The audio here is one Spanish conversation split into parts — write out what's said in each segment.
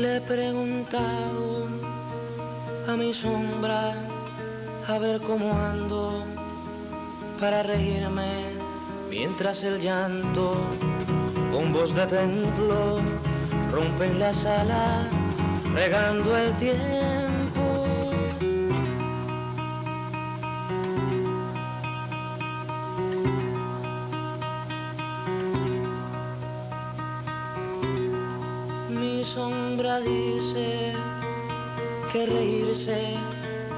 Le he preguntado a mi sombra a ver cómo ando para reírme mientras el llanto con voz de templo rompe en la sala regando el tiempo. Mi sombra dice que reírse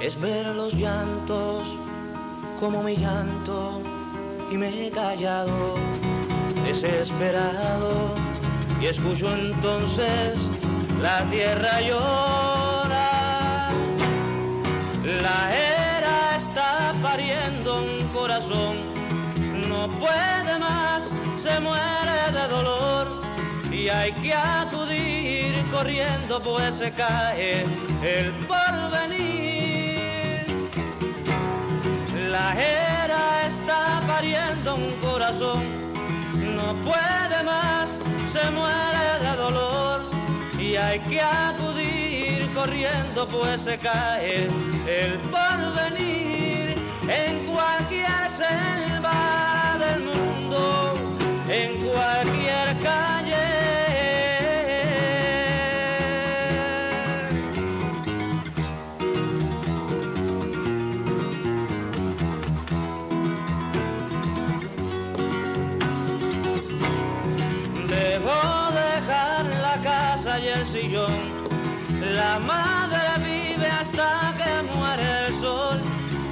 es ver los llantos como mi llanto y me he callado desesperado y escucho entonces la tierra llora. La era está pariendo un corazón, no puede más, se muere de dolor y hay que acudir corriendo pues se cae el porvenir. La era está pariendo un corazón, no puede más, se muere de dolor y hay que acudir corriendo pues se cae el porvenir en cualquier selva La madre vive hasta que muere el sol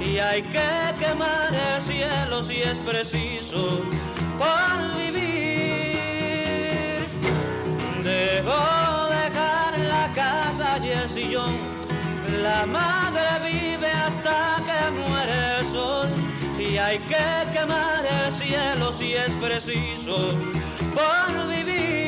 y hay que quemar el cielo si es preciso por vivir. Debo dejar la casa y el sillón. La madre vive hasta que muere el sol y hay que quemar el cielo si es preciso por vivir